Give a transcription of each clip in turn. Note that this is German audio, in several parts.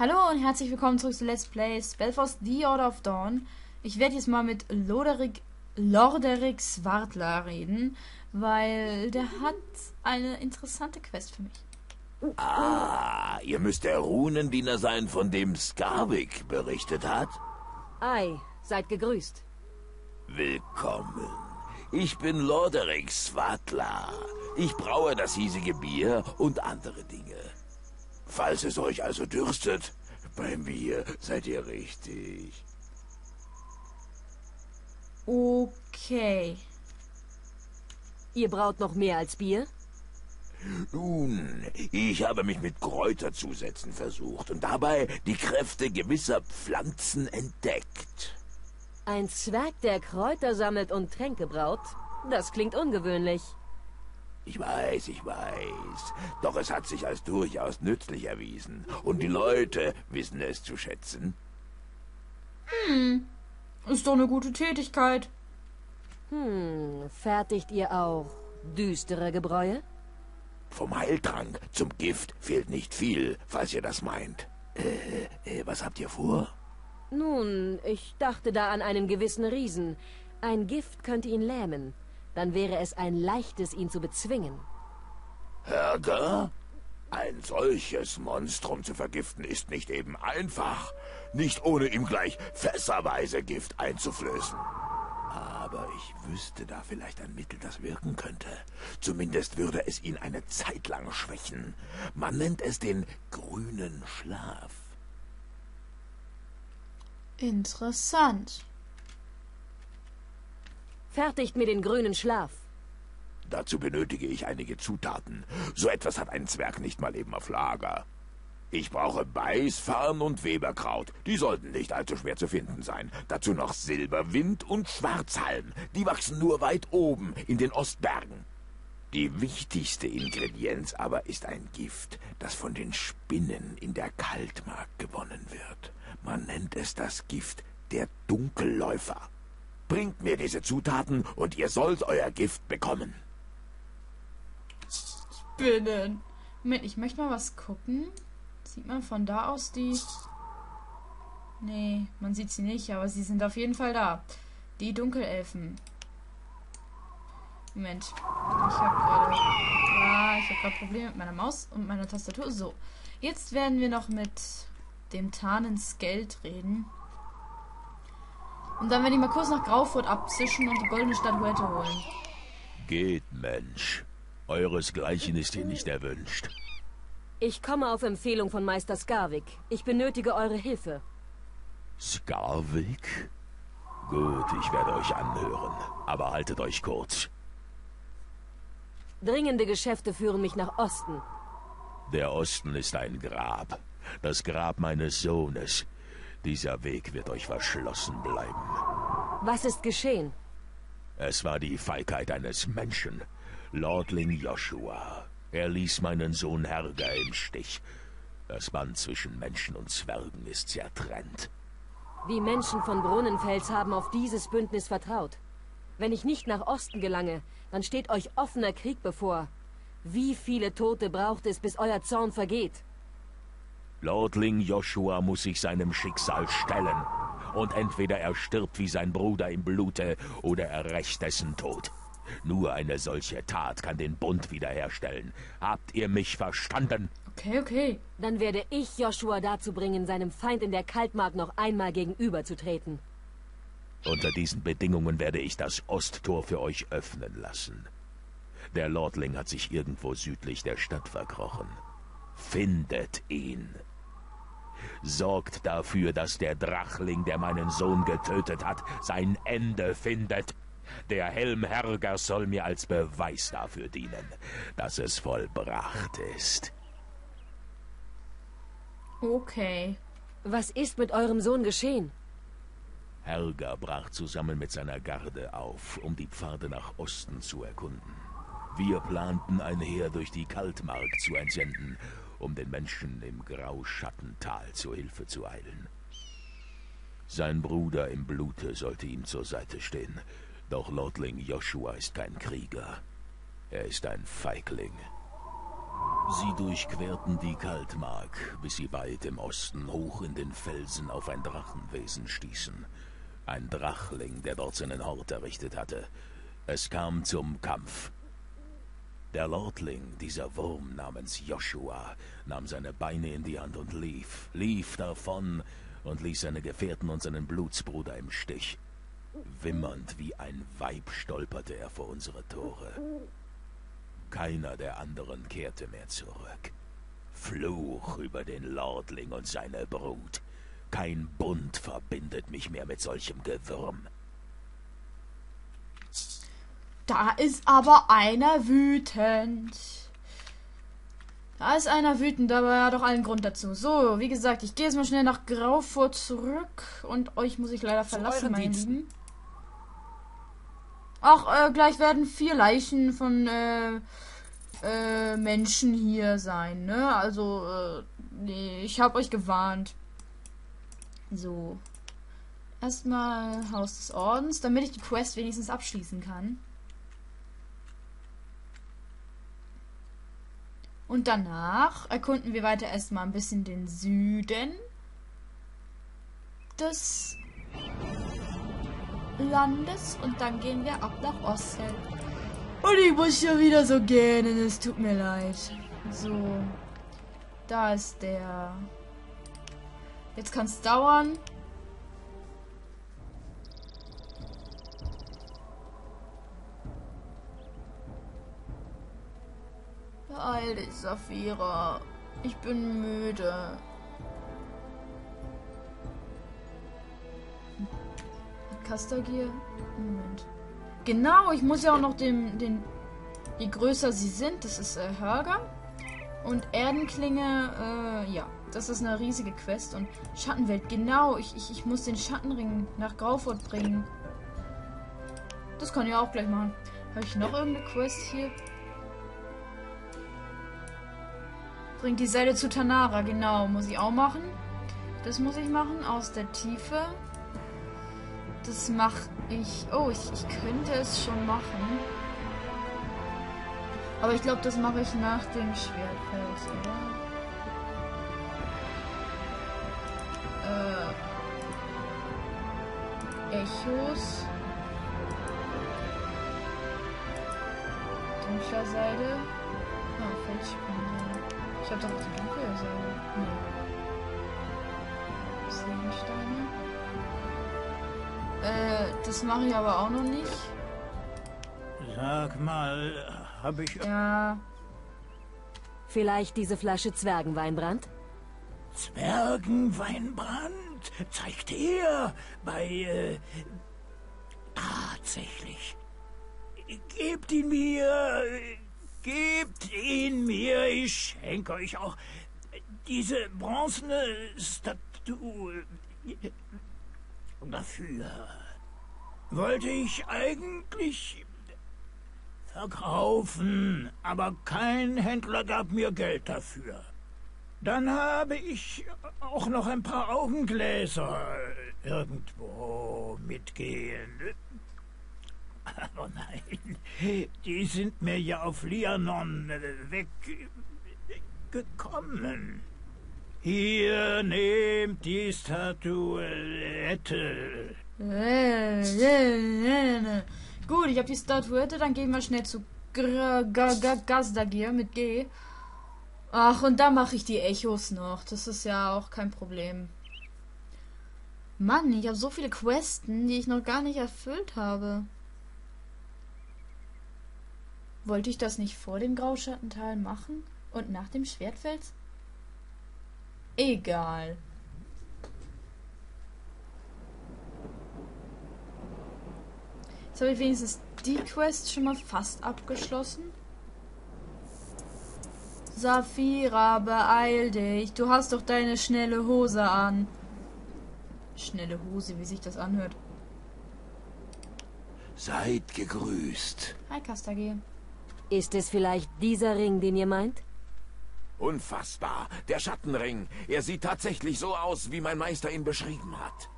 Hallo und herzlich willkommen zurück zu Let's Play Spellforce The Order of Dawn. Ich werde jetzt mal mit Loderick, Lorderick Swartler reden, weil der hat eine interessante Quest für mich. Ah, ihr müsst der Runendiener sein, von dem Skarvik berichtet hat? Ei, seid gegrüßt. Willkommen. Ich bin Lorderick Swartler. Ich braue das hiesige Bier und andere Dinge. Falls es euch also dürstet, bei mir seid ihr richtig. Okay. Ihr braut noch mehr als Bier? Nun, ich habe mich mit Kräuterzusätzen versucht und dabei die Kräfte gewisser Pflanzen entdeckt. Ein Zwerg, der Kräuter sammelt und Tränke braut? Das klingt ungewöhnlich. Ich weiß, ich weiß. Doch es hat sich als durchaus nützlich erwiesen. Und die Leute wissen es zu schätzen. Hm, ist doch eine gute Tätigkeit. Hm, fertigt ihr auch düstere Gebräue? Vom Heiltrank zum Gift fehlt nicht viel, falls ihr das meint. Äh, äh, was habt ihr vor? Nun, ich dachte da an einen gewissen Riesen. Ein Gift könnte ihn lähmen. Dann wäre es ein leichtes, ihn zu bezwingen. Herger? Ein solches Monstrum zu vergiften ist nicht eben einfach. Nicht ohne ihm gleich fässerweise Gift einzuflößen. Aber ich wüsste da vielleicht ein Mittel, das wirken könnte. Zumindest würde es ihn eine Zeit lang schwächen. Man nennt es den grünen Schlaf. Interessant. Fertigt mir den grünen Schlaf. Dazu benötige ich einige Zutaten. So etwas hat ein Zwerg nicht mal eben auf Lager. Ich brauche Beißfarn und Weberkraut. Die sollten nicht allzu schwer zu finden sein. Dazu noch Silberwind und Schwarzhalm. Die wachsen nur weit oben in den Ostbergen. Die wichtigste Ingredienz aber ist ein Gift, das von den Spinnen in der Kaltmark gewonnen wird. Man nennt es das Gift der Dunkelläufer. Bringt mir diese Zutaten und ihr sollt euer Gift bekommen. Spinnen. Moment, ich möchte mal was gucken. Sieht man von da aus die... Nee, man sieht sie nicht, aber sie sind auf jeden Fall da. Die Dunkelelfen. Moment. Ich habe gerade... Ah, ich habe gerade Probleme mit meiner Maus und meiner Tastatur. So. Jetzt werden wir noch mit dem Tarnens Geld reden. Und dann werde ich mal kurz nach Graufurt abzischen und die goldene Statuette holen. Geht, Mensch. Euresgleichen ist hier nicht erwünscht. Ich komme auf Empfehlung von Meister Skarvik. Ich benötige eure Hilfe. Skarvik? Gut, ich werde euch anhören. Aber haltet euch kurz. Dringende Geschäfte führen mich nach Osten. Der Osten ist ein Grab. Das Grab meines Sohnes. Dieser Weg wird euch verschlossen bleiben. Was ist geschehen? Es war die Feigheit eines Menschen. Lordling Joshua. Er ließ meinen Sohn Herger im Stich. Das Band zwischen Menschen und Zwergen ist zertrennt. Die Menschen von Brunnenfels haben auf dieses Bündnis vertraut. Wenn ich nicht nach Osten gelange, dann steht euch offener Krieg bevor. Wie viele Tote braucht es, bis euer Zorn vergeht? Lordling Joshua muss sich seinem Schicksal stellen. Und entweder er stirbt wie sein Bruder im Blute, oder er rächt dessen Tod. Nur eine solche Tat kann den Bund wiederherstellen. Habt ihr mich verstanden? Okay, okay. Dann werde ich Joshua dazu bringen, seinem Feind in der Kaltmark noch einmal gegenüberzutreten. Unter diesen Bedingungen werde ich das Osttor für euch öffnen lassen. Der Lordling hat sich irgendwo südlich der Stadt verkrochen. Findet ihn. Sorgt dafür, dass der Drachling, der meinen Sohn getötet hat, sein Ende findet. Der Helm Herger soll mir als Beweis dafür dienen, dass es vollbracht ist. Okay. Was ist mit eurem Sohn geschehen? Helga brach zusammen mit seiner Garde auf, um die Pfade nach Osten zu erkunden. Wir planten ein Heer durch die Kaltmark zu entsenden, um den Menschen im Grauschattental zur Hilfe zu eilen. Sein Bruder im Blute sollte ihm zur Seite stehen, doch Lordling Joshua ist kein Krieger. Er ist ein Feigling. Sie durchquerten die Kaltmark, bis sie weit im Osten hoch in den Felsen auf ein Drachenwesen stießen. Ein Drachling, der dort seinen Hort errichtet hatte. Es kam zum Kampf. Der Lordling, dieser Wurm namens Joshua, nahm seine Beine in die Hand und lief, lief davon und ließ seine Gefährten und seinen Blutsbruder im Stich. Wimmernd wie ein Weib stolperte er vor unsere Tore. Keiner der anderen kehrte mehr zurück. Fluch über den Lordling und seine Brut. Kein Bund verbindet mich mehr mit solchem Gewürm. Da ist aber einer wütend. Da ist einer wütend, aber er hat doch allen Grund dazu. So, wie gesagt, ich gehe jetzt mal schnell nach Graufurt zurück und euch muss ich leider verlassen, meine Lieben. Auch äh, gleich werden vier Leichen von äh, äh, Menschen hier sein, ne? Also, äh, nee, ich habe euch gewarnt. So. Erstmal Haus des Ordens, damit ich die Quest wenigstens abschließen kann. Und danach erkunden wir weiter erstmal ein bisschen den Süden des Landes und dann gehen wir ab nach Osten. Und ich muss schon wieder so gehen, es tut mir leid. So. Da ist der. Jetzt kann es dauern. Beeil dich, Saphira. Ich bin müde. Kastagier? Moment. Genau, ich muss ja auch noch dem, den, je größer sie sind, das ist äh, Hörger. Und Erdenklinge, äh, ja, das ist eine riesige Quest. Und Schattenwelt, genau, ich, ich, ich muss den Schattenring nach Graufurt bringen. Das kann ich auch gleich machen. Habe ich noch irgendeine Quest hier? Bringt die Seite zu Tanara, genau, muss ich auch machen. Das muss ich machen, aus der Tiefe. Das mache ich. Oh, ich, ich könnte es schon machen. Aber ich glaube, das mache ich nach dem Schwertfeld, oder? Äh. Echos. Dunkler Seide. Ah, Feldsprünge. Ich habe doch die dunkle Seide. Nee. Seelensteine. Äh, das mache ich aber auch noch nicht. Sag mal, habe ich... Ja. Vielleicht diese Flasche Zwergenweinbrand? Zwergenweinbrand? Zeigt her, bei... Äh, tatsächlich. Gebt ihn mir, gebt ihn mir, ich schenke euch auch diese bronzene Statue dafür. Wollte ich eigentlich verkaufen, aber kein Händler gab mir Geld dafür. Dann habe ich auch noch ein paar Augengläser irgendwo mitgehen. Aber nein, die sind mir ja auf Lianon weggekommen. Hier, nehmt die Statuette. Gut, ich habe die Statuette, dann gehen wir schnell zu Gazdagir mit G. Ach, und da mache ich die Echos noch. Das ist ja auch kein Problem. Mann, ich habe so viele Questen, die ich noch gar nicht erfüllt habe. Wollte ich das nicht vor dem Grauschattental machen? Und nach dem Schwertfels? Egal. Jetzt habe ich wenigstens die Quest schon mal fast abgeschlossen. Saphira, beeil dich. Du hast doch deine schnelle Hose an. Schnelle Hose, wie sich das anhört. Seid gegrüßt. Hi, Kastage. Ist es vielleicht dieser Ring, den ihr meint? Unfassbar. Der Schattenring. Er sieht tatsächlich so aus, wie mein Meister ihn beschrieben hat.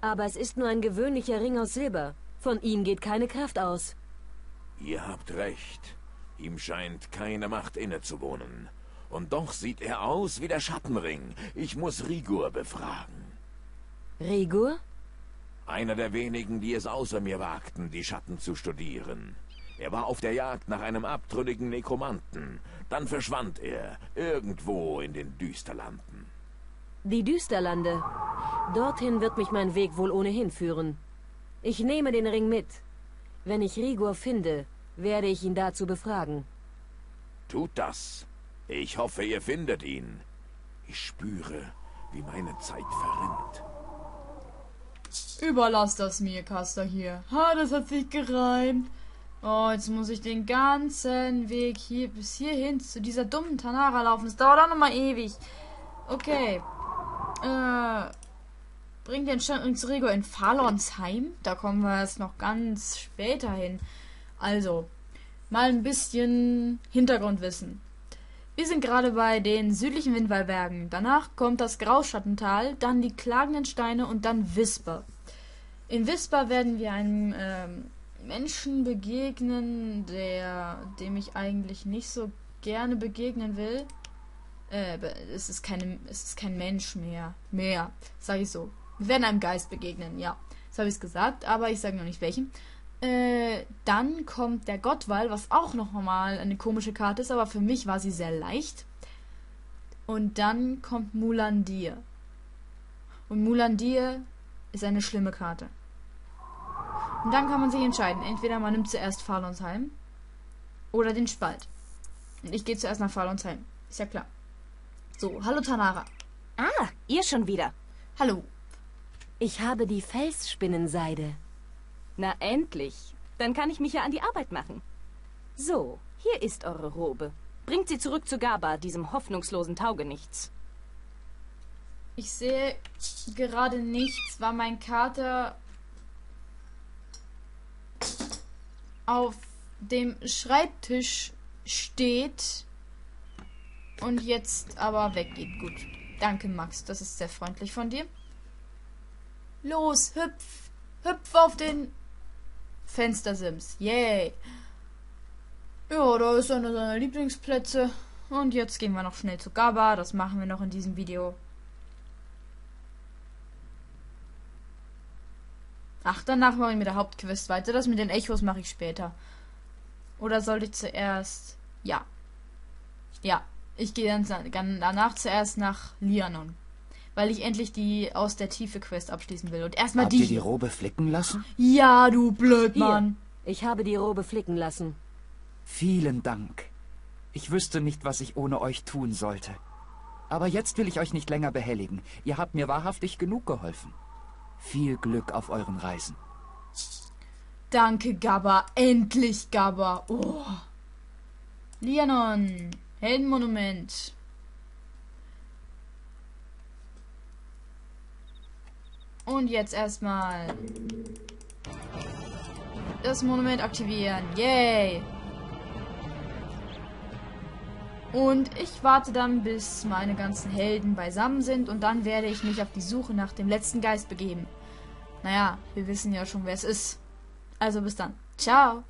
Aber es ist nur ein gewöhnlicher Ring aus Silber. Von ihm geht keine Kraft aus. Ihr habt recht. Ihm scheint keine Macht innezuwohnen. Und doch sieht er aus wie der Schattenring. Ich muss Rigur befragen. Rigur? Einer der wenigen, die es außer mir wagten, die Schatten zu studieren. Er war auf der Jagd nach einem abtrünnigen Nekromanten. Dann verschwand er, irgendwo in den Düsterlanden. Die Düsterlande. Dorthin wird mich mein Weg wohl ohnehin führen. Ich nehme den Ring mit. Wenn ich Rigur finde, werde ich ihn dazu befragen. Tut das. Ich hoffe, ihr findet ihn. Ich spüre, wie meine Zeit verrinnt. Überlass das mir, Caster hier. Ha, das hat sich gereimt. Oh, jetzt muss ich den ganzen Weg hier bis hierhin zu dieser dummen Tanara laufen. Das dauert auch nochmal ewig. Okay. Äh, bring den zu Rego in Falonsheim. Da kommen wir jetzt noch ganz später hin. Also, mal ein bisschen Hintergrundwissen. Wir sind gerade bei den südlichen Windwallbergen. Danach kommt das Grauschattental, dann die klagenden Steine und dann Wisper. In Wisper werden wir einem ähm, Menschen begegnen, der dem ich eigentlich nicht so gerne begegnen will. Äh, es ist keine, es ist kein Mensch mehr. Mehr, sage ich so. Wir werden einem Geist begegnen, ja. Das habe ich gesagt, aber ich sage noch nicht welchen. Äh, dann kommt der Gottwall, was auch noch mal eine komische Karte ist, aber für mich war sie sehr leicht. Und dann kommt Mulandir. Und Mulandir ist eine schlimme Karte. Und dann kann man sich entscheiden. Entweder man nimmt zuerst Falonsheim oder den Spalt. Und ich gehe zuerst nach Falonsheim. Ist ja klar. So, hallo Tanara. Ah, ihr schon wieder. Hallo. Ich habe die Felsspinnenseide. Na endlich. Dann kann ich mich ja an die Arbeit machen. So, hier ist eure Robe. Bringt sie zurück zu Gaba, diesem hoffnungslosen Taugenichts. Ich sehe gerade nichts, weil mein Kater auf dem Schreibtisch steht und jetzt aber weggeht. Gut. Danke, Max. Das ist sehr freundlich von dir. Los, hüpf. Hüpf auf den Fenstersims. Yay. Ja, da ist einer seiner Lieblingsplätze. Und jetzt gehen wir noch schnell zu Gaba. Das machen wir noch in diesem Video. Ach, danach mache ich mit der Hauptquest weiter. Das mit den Echos mache ich später. Oder sollte ich zuerst... Ja. Ja. Ich gehe dann danach zuerst nach Lianon. Weil ich endlich die aus der Tiefe Quest abschließen will. Und erstmal Habt die. ihr die Robe flicken lassen? Ja, du Blödmann. Hier, ich habe die Robe flicken lassen. Vielen Dank. Ich wüsste nicht, was ich ohne euch tun sollte. Aber jetzt will ich euch nicht länger behelligen. Ihr habt mir wahrhaftig genug geholfen. Viel Glück auf euren Reisen. Danke, Gabba. Endlich, Gabba. Oh. Lianon. Heldenmonument. Und jetzt erstmal das Monument aktivieren. Yay! Und ich warte dann, bis meine ganzen Helden beisammen sind und dann werde ich mich auf die Suche nach dem letzten Geist begeben. Naja, wir wissen ja schon, wer es ist. Also bis dann. Ciao!